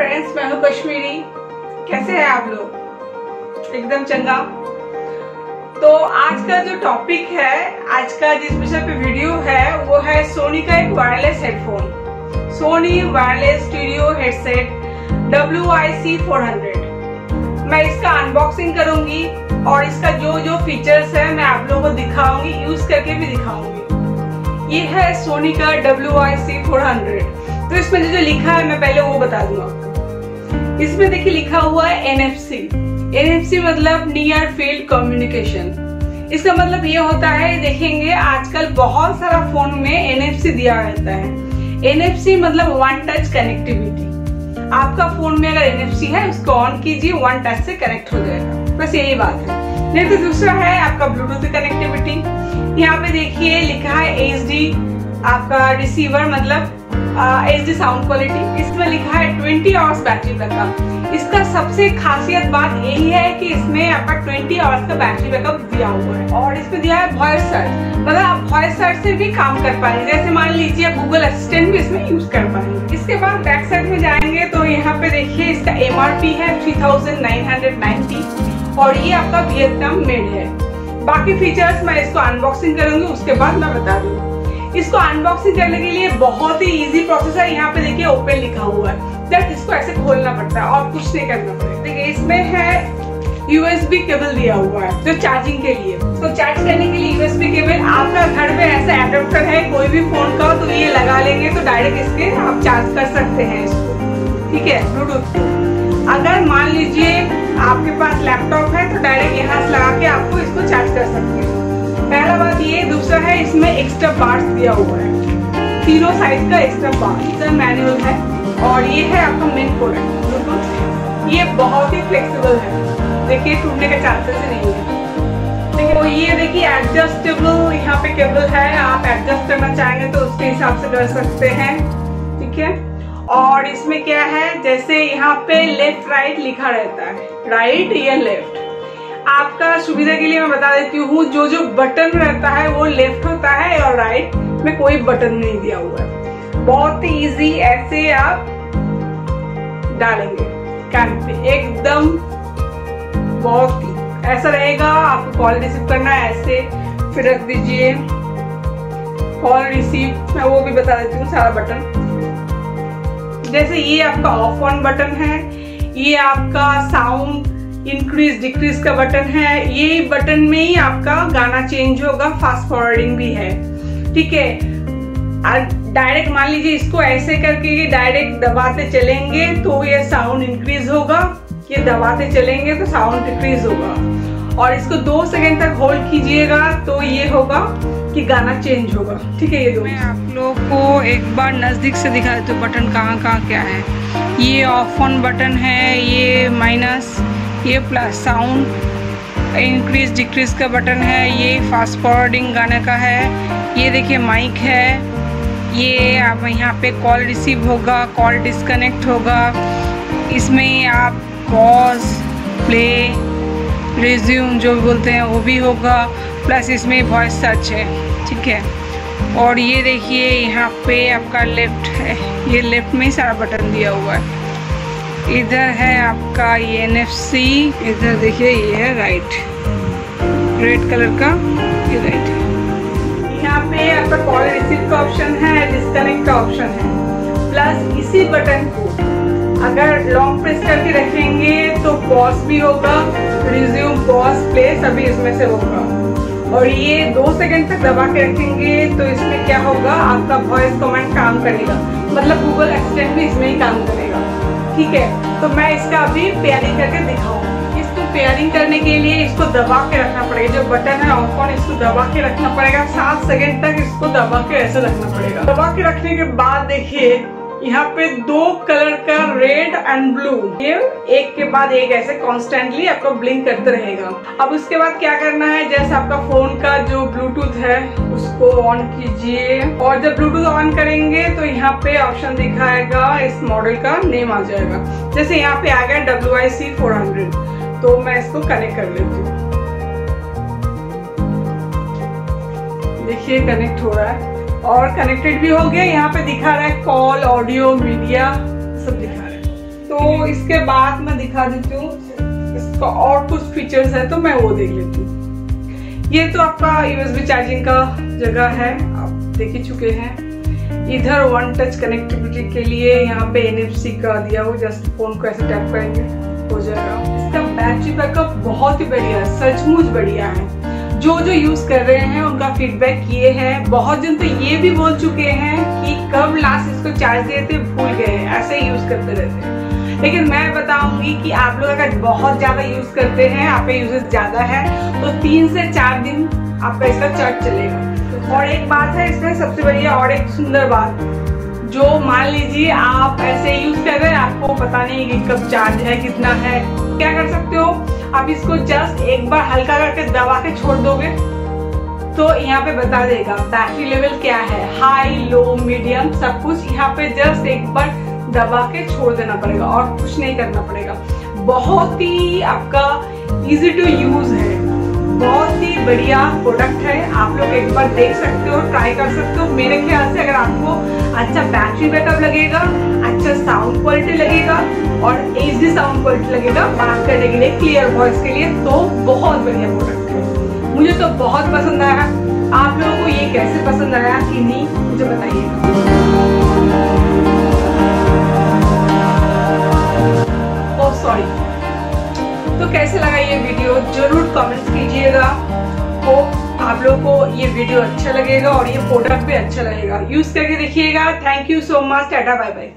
Friends मैं हूँ कश्मीरी। कैसे हैं आप लोग? एकदम चंगा। तो आज का जो टॉपिक है, आज का जिस विषय पे वीडियो है, वो है सोनी का एक wireless headphone Sony wireless studio headset W I C four hundred मैं इसका अनबॉक्सिंग करूँगी और इसका जो जो फीचर्स है, मैं आप लोगों को दिखाऊँगी यूज़ करके भी दिखाऊँगी। ये है सोनी का W I C four hundred तो इसमें जो लिखा है, मैं पहले वो बता दूँगा। इसमें देखिए लिखा हुआ है एनएफसी एनएफसी मतलब नियर फ़ील्ड कम्युनिकेशन इसका मतलब ये होता है, देखेंगे, आजकल बहुत सारा फ़ोन में एनएफसी दिया रहता है। एनएफसी मतलब वन टच कनेक्टिविटी आपका फ़ोन में अगर एनएफसी है, उसको ऑन कीजिए वन टच से कनेक्ट हो जाएगा। बस यही बात है। नहीं तो दूसरा है आपका ब्लूटूथ कनेक्टिविटी यहाँ पे देखिए लिखा है एच आपका रिसीवर मतलब एच डी साउंड क्वालिटी इसमें लिखा है 20 आवर्स बैटरी बैकअप इसका सबसे खासियत बात यही है कि इसमें आपका 20 आवर्स का बैटरी बैकअप दिया हुआ है। और इसमें दिया है वॉइस सर्च मतलब आप वॉइस सर्च से भी काम कर पाएँगे। जैसे मान लीजिए गूगल असिस्टेंट भी इसमें यूज़ कर पाएँगे। इसके बाद बैक साइड में जाएँगे तो यहाँ पे देखिए इसका एमआरपी है थ्री और ये आपका वियतनाम मेड है। बाकी फीचर्स मैं इसको अनबॉक्सिंग करूँगी, उसके बाद मैं बता दूँगी। इसको अनबॉक्सिंग करने के लिए बहुत ही इजी प्रोसेस है। यहाँ पे देखिए ओपन लिखा हुआ है। जस्ट इसको ऐसे खोलना पड़ता है और कुछ नहीं करना पड़ेगा देखिए, इसमें है यूएसबी केबल दिया हुआ है, जो चार्जिंग के लिए। तो चार्ज करने के लिए यूएसबी केबल आपका घर में ऐसा एडेप्टर है, कोई भी फ़ोन का तो ये लगा लेंगे तो डायरेक्ट इसके आप चार्ज कर सकते हैं इसको। ठीक है ब्लूटूथ अगर मान लीजिए आपके पास लैपटॉप है तो डायरेक्ट यहाँ से लगा के आपको इसको चार्ज कर सकते हैं। पहला बात ये, दूसरा है इसमें एक्स्ट्रा पार्ट दिया हुआ है। तीनों साइज़ का एक्स्ट्रा पार्ट मैनुअल है और ये है आपका मेन प्रोडक्ट ये बहुत ही फ्लेक्सिबल है। देखिए, टूटने का चांसेस नहीं है। तो ये देखिए एडजस्टेबल यहाँ पे केबल है। आप एडजस्ट करना चाहेंगे तो उसके हिसाब से कर सकते हैं। ठीक है? और इसमें क्या है? जैसे यहाँ पे लेफ़्ट राइट लिखा रहता है। राइट या लेफ़्ट आपका सुविधा के लिए मैं बता देती हूँ, जो जो बटन रहता है, वो लेफ़्ट होता है और राइट में कोई बटन नहीं दिया हुआ है। बहुत इजी ऐसे आप डालेंगे। कान पे एकदम बहुत ऐसा रहेगा, आपको कॉल रिसीव करना है, ऐसे फिर रख दीजिए। कॉल रिसीव मैं वो भी बता देती हूँ, सारा बटन। जैसे ये आपका ऑफ़ ऑन बटन है, ये आपका साउंड इंक्रीज डिक्रीज का बटन है। ये बटन में ही आपका गाना चेंज होगा फास्ट फॉरवर्डिंग भी है। ठीक है? डायरेक्ट मान लीजिए इसको ऐसे करके ये डायरेक्ट दबाते चलेंगे तो ये साउंड इंक्रीज होगा। ये दबाते चलेंगे तो साउंड डिक्रीज होगा। और इसको दो सेकेंड तक होल्ड कीजिएगा तो ये होगा कि गाना चेंज होगा। ठीक है ये दो। मैं आप लोग को एक बार नज़दीक से दिखा देती हूँ बटन कहाँ कहाँ क्या है। ये ऑफ़ ऑन बटन है, ये माइनस ये प्लस साउंड इंक्रीज डिक्रीज का बटन है, ये फास्ट फॉरवर्डिंग गाने का है, ये देखिए माइक है, ये आप यहाँ पे कॉल रिसीव होगा कॉल डिस्कनेक्ट होगा, इसमें आप पॉज प्ले रिज्यूम जो भी बोलते हैं वो भी होगा प्लस इसमें वॉइस सर्च है, ठीक है? और ये देखिए यहाँ पे आपका लेफ़्ट है, ये लेफ़्ट में ही सारा बटन दिया हुआ है। इधर है आपका एन इधर देखिए ये है राइट रेड कलर का ये राइट है यहाँ पे आपका कॉल रिसीव का ऑप्शन है डिस्कनेक्ट का ऑप्शन है। प्लस इसी बटन को अगर लॉन्ग प्रेस करके रखेंगे तो पॉज भी होगा रिज्यूम पॉज प्ले सभी इसमें से होगा। और ये दो सेकंड तक दबा के रखेंगे तो इसमें क्या होगा, आपका वॉइस कमेंट काम करेगा। मतलब गूगल एक्सटेंट भी इसमें ही काम करेगा। ठीक है तो मैं इसका अभी पेयरिंग करके दिखाऊँगी इसको पेयरिंग करने के लिए इसको दबा के रखना पड़ेगा। जो बटन है ऑफ़ ऑन इसको दबा के रखना पड़ेगा। सात सेकेंड तक इसको दबा के ऐसे रखना पड़ेगा। दबा के रखने के बाद देखिए यहाँ पे दो कलर का रेड एंड ब्लू। ये एक के बाद एक ऐसे कॉन्स्टेंटली आपको ब्लिंक करते रहेगा। अब उसके बाद क्या करना है? जैसे आपका फ़ोन का जो ब्लूटूथ है, उसको ऑन कीजिए। और जब ब्लूटूथ ऑन करेंगे तो यहाँ पे ऑप्शन दिखाएगा, इस मॉडल का नेम आ जाएगा। जैसे यहाँ पे आ गया W I C four hundred तो मैं इसको कनेक्ट कर लेती हूँ। देखिए कनेक्ट हो रहा है। और कनेक्टेड भी हो गया, यहाँ पे दिखा रहा है कॉल ऑडियो मीडिया सब दिखा रहा है। तो इसके बाद मैं दिखा देती हूँ, इसका और कुछ फीचर्स है तो मैं वो देख लेती हूँ। ये तो आपका यूएसबी चार्जिंग का जगह है, आप देख ही चुके हैं। इधर वन टच कनेक्टिविटी के लिए यहाँ पे एनएफसी का दिया हो जस्ट फ़ोन को ऐसे टैप करेंगे, हो जाएगा। इसका बैटरी बैकअप बहुत ही बढ़िया है, सचमुच बढ़िया है। जो जो यूज़ कर रहे हैं, उनका फीडबैक ये है। बहुत जन तो ये भी बोल चुके हैं कि कब लास्ट इसको चार्ज दिए थे, भूल गए ऐसे यूज़ करते रहते हैं। लेकिन मैं बताऊँगी कि आप लोग अगर बहुत ज़्यादा यूज़ करते हैं, आप यूजेस ज़्यादा है तो तीन से चार दिन आपका इसका चार्ज चलेगा। और एक बात है, इसमें सबसे बढ़िया और एक सुंदर बात, जो मान लीजिए आप ऐसे यूज़ कर रहे हैं, आपको पता नहीं कि कब चार्ज है, कितना है। क्या कर सकते हो? आप इसको जस्ट एक बार हल्का करके दबा के छोड़ दोगे तो यहाँ पे बता देगा बैटरी लेवल क्या है। हाई लो मीडियम सब कुछ यहाँ पे जस्ट एक बार दबा के छोड़ देना पड़ेगा और कुछ नहीं करना पड़ेगा। बहुत ही आपका इजी टू यूज़ है। बहुत ही बढ़िया प्रोडक्ट है। आप लोग एक बार देख सकते हो ट्राई कर सकते हो। मेरे ख्याल से अगर आपको अच्छा बैटरी बैकअप लगेगा अच्छा साउंड क्वालिटी लगेगा और एच साउंड क्वालिटी लगेगा। बात करने के लिए क्लियर वॉइस के लिए तो बहुत बढ़िया प्रोडक्ट है। मुझे तो बहुत पसंद आया। आप लोगों को ये कैसे पसंद आया कि नहीं मुझे बताइए। Oh, तो कैसे लगा ये वीडियो ज़रूर कमेंट कीजिएगा। तो आप लोगों को ये वीडियो अच्छा लगेगा और ये प्रोडक्ट भी अच्छा लगेगा। यूज़ करके देखिएगा। Thank you so much tata bye bye